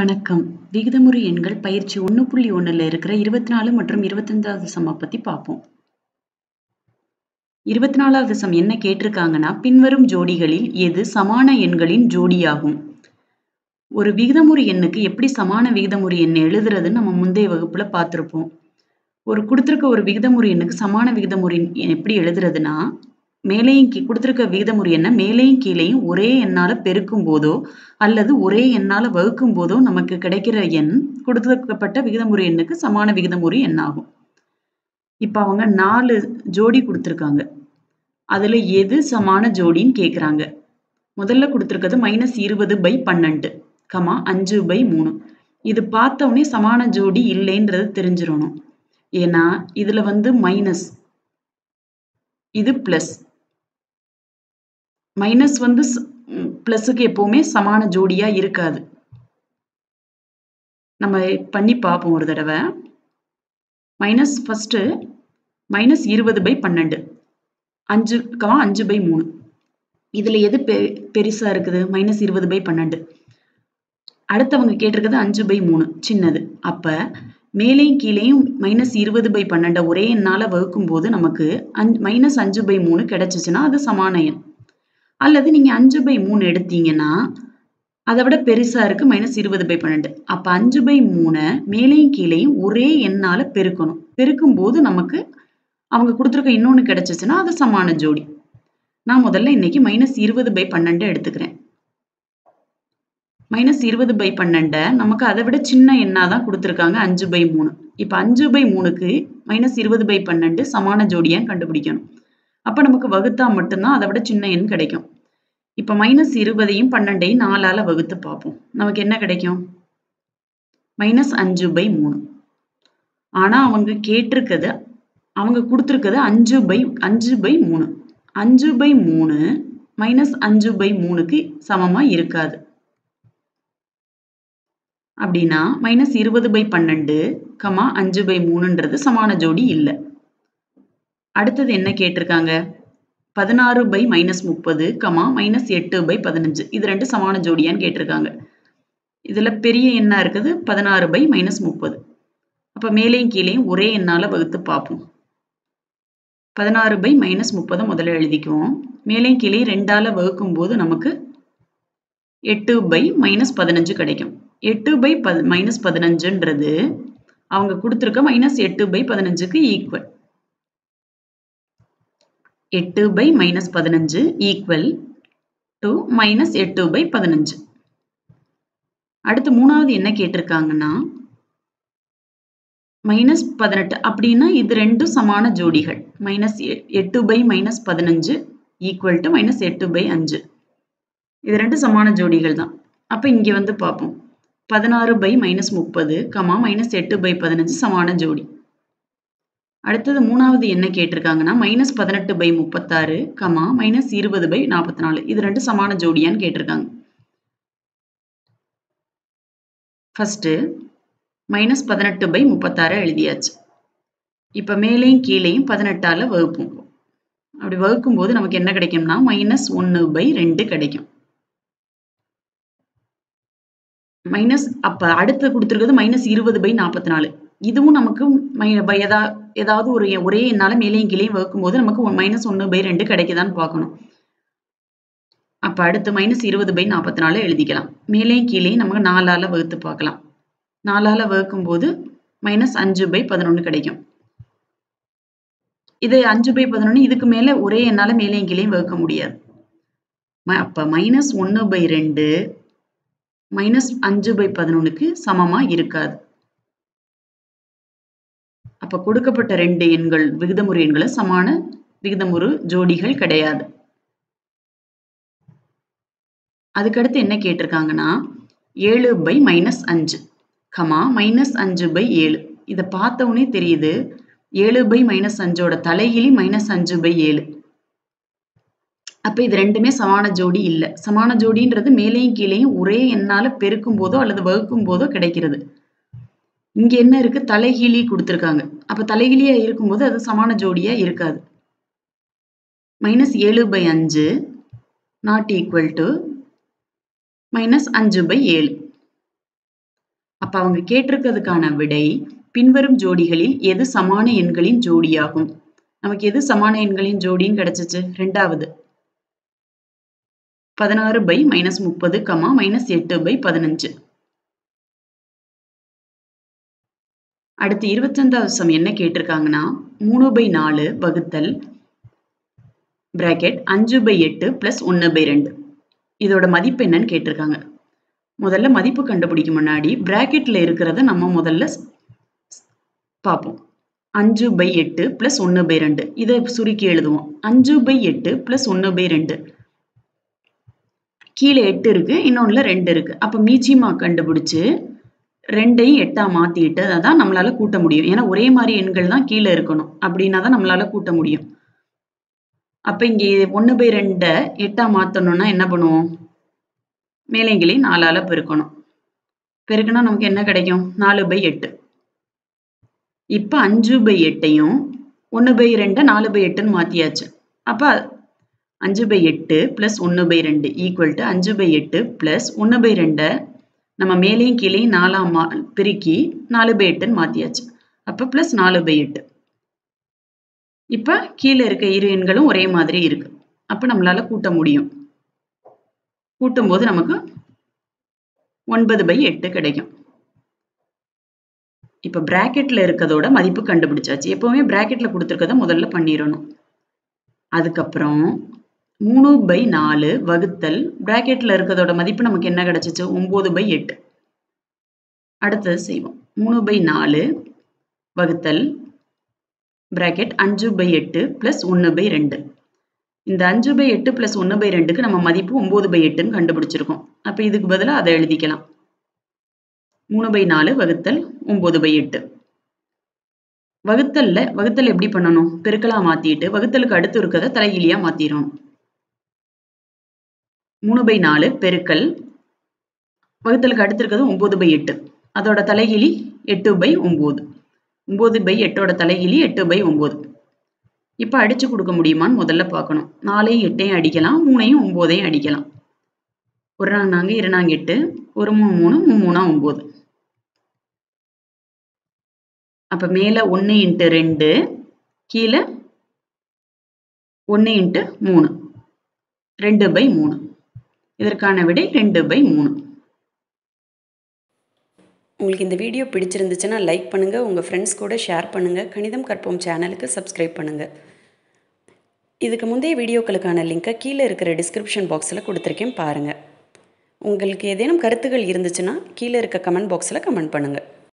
வணக்கம். விகிதமுறு எண்கள் பயிற்சி ஒன்று புள்ளி ஒன்றில் இருக்கிற இருபத்தி நாலு மற்றும் இருபத்தஞ்சாவது சம்மை பற்றி பார்ப்போம் இருபத்தி நாலாவது சம் என்ன கேட்டிருக்காங்கன்னா பின்வரும் ஜோடிகளில் எது சமான எண்களின் ஜோடியாகும்? ஒரு விகிதமுறு எண்ணுக்கு எப்படி சமான விகிதமுறு எண் எழுதுறதுன்னு நம்ம முந்தைய வகுப்பில் பார்த்துருப்போம் ஒரு கொடுத்துருக்க ஒரு விகிதமுறு எண்ணுக்கு சமான விகிதமுறை எப்படி எழுதுறதுன்னா மேலேயும் கீ கொடுத்துருக்க விகிதமுறை என்ன? மேலேயும் கீழேயும் ஒரே எண்ணால் பெருக்கும் போதோ அல்லது ஒரே எண்ணால் வகுக்கும் போதோ நமக்கு கிடைக்கிற எண் கொடுக்கப்பட்ட விகிதமுறை எண்ணுக்கு சமான விகிதமுறை எண்ணாகும். இப்போ அவங்க நாலு ஜோடி கொடுத்துருக்காங்க. அதில் எது சமான ஜோடின்னு கேட்குறாங்க முதல்ல கொடுத்துருக்கிறது மைனஸ் இருபது பை பன்னெண்டு கமா அஞ்சு பை மூணு. இது பார்த்தவொடனே சமான ஜோடி இல்லைன்றது தெரிஞ்சிடணும். ஏன்னா இதில் வந்து மைனஸ் இது ப்ளஸ் மைனஸ் வந்து ப்ளஸுக்கு எப்போவுமே சமான ஜோடியாக இருக்காது. நம்ம பண்ணி பார்ப்போம் ஒரு தடவை. மைனஸ் ஃபஸ்ட்டு மைனஸ் இருபது பை பன்னெண்டு. அஞ்சு கமா அஞ்சு பை மூணு. இதில் எது பெ பெருசாக இருக்குது? மைனஸ் இருபது பை பன்னெண்டு. அடுத்தவங்க கேட்டிருக்கிறது அஞ்சு பை மூணு சின்னது. அப்போ மேலேயும் கீழேயும் மைனஸ் இருபது பை பன்னெண்டை ஒரே எண்ணால் வகுக்கும் போது நமக்கு அஞ் மைனஸ் அஞ்சு பை மூணு கிடச்சிச்சின்னா அது சமான எண். அல்லது நீங்கள் அஞ்சு பை மூணு எடுத்தீங்கன்னா அதை விட பெருசாக இருக்குது மைனஸ் இருபது பை பன்னெண்டு. அப்போ அஞ்சு பை மூணை மேலேயும் கீழேயும் ஒரே எண்ணால் பெருக்கணும். பெருக்கும் போது நமக்கு அவங்க கொடுத்துருக்க இன்னொன்று கிடச்சிச்சின்னா அது சமான ஜோடி. நான் முதல்ல இன்னைக்கு மைனஸ் இருபது பை பன்னெண்டு எடுத்துக்கிறேன். மைனஸ் இருபது பை பன்னெண்டை நமக்கு அதை விட சின்ன எண்ணாக தான் கொடுத்துருக்காங்க அஞ்சு பை மூணு. இப்போ அஞ்சு பை மூணுக்கு மைனஸ் இருபது பை பன்னெண்டு சமான ஜோடியாக கண்டுபிடிக்கணும். அப்போ நமக்கு வகுத்தா மட்டும்தான் அதை விட சின்ன எண் கிடைக்கும். இப்போ மைனஸ் இருபதையும் பன்னெண்டையும் நாலால் வகுத்து பார்ப்போம். நமக்கு என்ன கிடைக்கும்? மைனஸ் அஞ்சு பை மூணு. ஆனால் அவங்க கேட்டிருக்கிறது அவங்க கொடுத்துருக்கிறது அஞ்சு பை அஞ்சு பை மூணு. அஞ்சு பை மூணு மைனஸ் அஞ்சு பை மூணுக்கு சமமாக இருக்காது. அப்படின்னா மைனஸ் இருபது பை பன்னெண்டு கமா அஞ்சு பை மூணுன்றது சமான ஜோடி இல்லை. அடுத்தது என்ன கேட்டிருக்காங்க? பதினாறு பை மைனஸ் முப்பது கமா மைனஸ் எட்டு பை பதினஞ்சு. இது ரெண்டு சமான ஜோடியான்னு கேட்டிருக்காங்க. இதில் பெரிய எண்ணாக இருக்குது பதினாறு பை மைனஸ் முப்பது. அப்போ மேலேயும் கீழேயும் ஒரே எண்ணால் வகுத்து பார்ப்போம். பதினாறு பை மைனஸ் முப்பதை முதல்ல எழுதிக்குவோம். மேலேயும் கீழேயும் ரெண்டால் வகுக்கும் போது நமக்கு எட்டு பை மைனஸ் பதினஞ்சு கிடைக்கும். எட்டு பை ப மைனஸ் பதினஞ்சுன்றது அவங்க கொடுத்துருக்க மைனஸ் எட்டு பை பதினஞ்சுக்கு ஈக்குவல் எட்டு பை மைனஸ் பதினஞ்சு ஈக்குவல் டு மைனஸ் எட்டு பை பதினஞ்சு. அடுத்து மூணாவது என்ன கேட்டிருக்காங்கன்னா மைனஸ் பதினெட்டு அப்படின்னா இது ரெண்டும் சமான ஜோடிகள். மைனஸ் எட்டு பை மைனஸ் பதினஞ்சு ஈக்குவல் டு மைனஸ் எட்டு பை அஞ்சு. இது ரெண்டு சமான ஜோடிகள் தான். அப்போ இங்கே வந்து பார்ப்போம். பதினாறு பை மைனஸ் முப்பது கமா மைனஸ் எட்டு பை பதினஞ்சு சமான ஜோடி. அடுத்தது மூணாவது என்ன கேட்டிருக்காங்கன்னா மைனஸ் பதினெட்டு பை முப்பத்தாறு கமா மைனஸ் இருபது பை நாற்பத்தி நாலு இது ரெண்டு சமான ஜோடியான்னு கேட்டிருக்காங்க. ஃபஸ்ட்டு மைனஸ் பதினெட்டு பை முப்பத்தாறு எழுதியாச்சு. இப்போ மேலேயும் கீழேயும் பதினெட்டால் வகுப்போம். அப்படி வகுக்கும் போது நமக்கு என்ன கிடைக்கும்னா மைனஸ் ஒன்று பை ரெண்டு கிடைக்கும். மைனஸ் அப்போ அடுத்து கொடுத்துருக்கிறது மைனஸ் இருபது பை நாற்பத்தி நாலு இதுவும் நமக்கு எதா ஏதாவது ஒரு ஒரே எண்ணால மேலேயும் கீழேயும் வகுக்கும் போது நமக்கு மைனஸ் ஒன்று பை ரெண்டு கிடைக்குதான்னு பார்க்கணும். அப்ப அடுத்து மைனஸ் இருபது பை நாற்பத்தி நாலு எழுதிக்கலாம் மேலேயும் கீழேயும் நமக்கு நாலால வகுத்து பார்க்கலாம். நாலால வகுக்கும் போது மைனஸ் அஞ்சு பை பதினொன்று கிடைக்கும். இது அஞ்சு பை பதினொன்று இதுக்கு மேல ஒரே எண்ணால மேலேயும் கீழேயும் வகுக்க முடியாது. அப்ப மைனஸ் ஒன்று பை ரெண்டு மைனஸ் அஞ்சு பை பதினொன்றுக்கு சமமா இருக்காது. அப்போ கொடுக்கப்பட்ட ரெண்டு எண்கள் விகிதமுறு எண்களை சமான விகிதமுறு ஜோடிகள் கிடையாது. அதுக்கடுத்து என்ன கேட்டிருக்காங்கன்னா ஏழு பை மைனஸ் அஞ்சு கமா மைனஸ் அஞ்சு பை ஏழு. இதை பார்த்த உடனே தெரியுது ஏழு பை மைனஸ் அஞ்சோட தலைகிலி மைனஸ் அஞ்சு பை ஏழு. அப்போ இது ரெண்டுமே சமான ஜோடி இல்லை. சமான ஜோடின்றது மேலேயும் கீழேயும் ஒரே எண்ணால பெருக்கும் போதோ அல்லது வகுக்கும் போதோ கிடைக்கிறது. இங்க என்ன இருக்கு? தலைகீழி கொடுத்துருக்காங்க. அப்ப தலைகீழியா இருக்கும்போது அது சமான ஜோடியா இருக்காது. மைனஸ் ஏழு பை அஞ்சு நாட் ஈக்குவல் டு மைனஸ் அஞ்சு பை ஏழு. அப்ப அவங்க கேட்டிருக்கிறதுக்கான விடை பின்வரும் ஜோடிகளில் எது சமான எண்களின் ஜோடியாகும்? நமக்கு எது சமான எண்களின் ஜோடின்னு கிடைச்சிச்சு? ரெண்டாவது. பதினாறு பை மைனஸ் முப்பது கமா மைனஸ் எட்டு பை பதினஞ்சு. அடுத்து இருபத்தஞ்சாவது சம் என்ன கேட்டிருக்காங்கன்னா மூணு பை நாலு வகுத்தல் பிராக்கெட் அஞ்சு பை எட்டு ப்ளஸ் ஒன்று பை ரெண்டு. இதோட மதிப்பு என்னன்னு கேட்டிருக்காங்க. முதல்ல மதிப்பு கண்டுபிடிக்க முன்னாடி ப்ராக்கெட்டில் இருக்கிறத நம்ம முதல்ல பார்ப்போம். அஞ்சு பை எட்டு ப்ளஸ் ஒன்று பை ரெண்டு. இதை சுருக்கி எழுதுவோம். அஞ்சு பை எட்டு ப்ளஸ் ஒன்று பை ரெண்டு. கீழே எட்டு இருக்குது இன்னொன்றில் ரெண்டு இருக்குது அப்போ மீச்சிமா கண்டுபிடிச்சி ரெண்டையும் எட்டாக மாற்றிட்டு அதான் நம்மளால் கூட்ட முடியும். ஏன்னா ஒரே மாதிரி எண்கள் தான் கீழே இருக்கணும். அப்படின்னா தான் நம்மளால் கூட்ட முடியும். அப்போ இங்கே ஒன்று பை ரெண்டை எட்டாக மாற்றணும்னா என்ன பண்ணுவோம்? மேலைங்களையும் நாலால் பெருக்கணும். பெருக்கினா நமக்கு என்ன கிடைக்கும்? நாலு பை எட்டு. இப்போ அஞ்சு பை எட்டையும் ஒன்று பை ரெண்டை நாலு பை எட்டுன்னு மாற்றியாச்சு அப்போ அஞ்சு பை எட்டு ப்ளஸ் ஒன்று பை ரெண்டு ஈக்குவல் டு அஞ்சு பை எட்டு ப்ளஸ் ஒன்று பை ரெண்டை நம்ம மேலேயும் கீழே நாலாம் மா பெருக்கி நாலு பை எட்டுன்னு மாத்தியாச்சு. அப்போ ப்ளஸ் நாலு பை எட்டு. இப்போ கீழே இருக்க இரு எண்களும் ஒரே மாதிரி இருக்கு. அப்போ நம்மளால கூட்ட முடியும். கூட்டும்போது நமக்கு ஒன்பது பை எட்டு கிடைக்கும். இப்போ பிராக்கெட்ல இருக்கதோட மதிப்பு கண்டுபிடிச்சாச்சு. எப்பவுமே பிராக்கெட்ல கொடுத்துருக்கத முதல்ல பண்ணிடணும். அதுக்கப்புறம் மூணு பை நாலு வகுத்தல் ப்ராக்கெட்டில் இருக்கிறதோட மதிப்பு நமக்கு என்ன கிடச்சிச்சு? ஒம்பது பை எட்டு. அடுத்தது செய்வோம். மூணு பை நாலு வகுத்தல் ப்ராக்கெட் அஞ்சு பை எட்டு ப்ளஸ் ஒன்று பை ரெண்டு. இந்த அஞ்சு பை எட்டு ப்ளஸ் ஒன்று பை ரெண்டுக்கு நம்ம மதிப்பு ஒம்பது பை எட்டுன்னு கண்டுபிடிச்சிருக்கோம். அப்போ இதுக்கு பதிலாக அதை எழுதிக்கலாம். மூணு பை நாலு வகுத்தல் ஒம்பது பை எட்டு. வகுத்தலில் வகுத்தல் எப்படி பண்ணணும்? பெருக்கலாக மாற்றிட்டு வகுத்தலுக்கு அடுத்து இருக்கிறத தலையிலியாக மாற்றிடணும் மூணு பை நாலு பெருக்கல். வகுத்தலுக்கு அடுத்திருக்கிறது ஒம்பது பை எட்டு. அதோட தலைகிழி எட்டு பை ஒம்பது ஒம்பது பை எட்டோட தலைகிழி எட்டு பை ஒம்பது இப்போ அடித்து கொடுக்க முடியுமான்னு முதல்ல பார்க்கணும். நாலையும் எட்டையும் அடிக்கலாம் மூணையும் ஒம்போதையும் அடிக்கலாம். ஒரு நாங்க நாங்கள் இரு எட்டு ஒரு மூணு மூணு மூணு மூணா ஒம்பது அப்போ மேலே ஒன்று இன்ட்டு ரெண்டு கீழே ஒன்று இன்ட்டு மூணு. ரெண்டு பை மூணு. இதற்கான விடை ரெண்டு பை மூணு. உங்களுக்கு இந்த வீடியோ பிடிச்சிருந்துச்சுன்னா லைக் பண்ணுங்கள் உங்கள் ஃப்ரெண்ட்ஸ் கூட ஷேர் பண்ணுங்கள் கணிதம் கற்போம் சேனலுக்கு சப்ஸ்கிரைப் பண்ணுங்கள் இதுக்கு முந்தைய வீடியோக்களுக்கான லிங்க்கை கீழே இருக்கிற டிஸ்கிரிப்ஷன் பாக்ஸில் கொடுத்துருக்கேன் பாருங்கள் உங்களுக்கு ஏதேனும் கருத்துகள் இருந்துச்சுன்னா கீழே இருக்க கமெண்ட் பாக்ஸில் கமெண்ட் பண்ணுங்கள்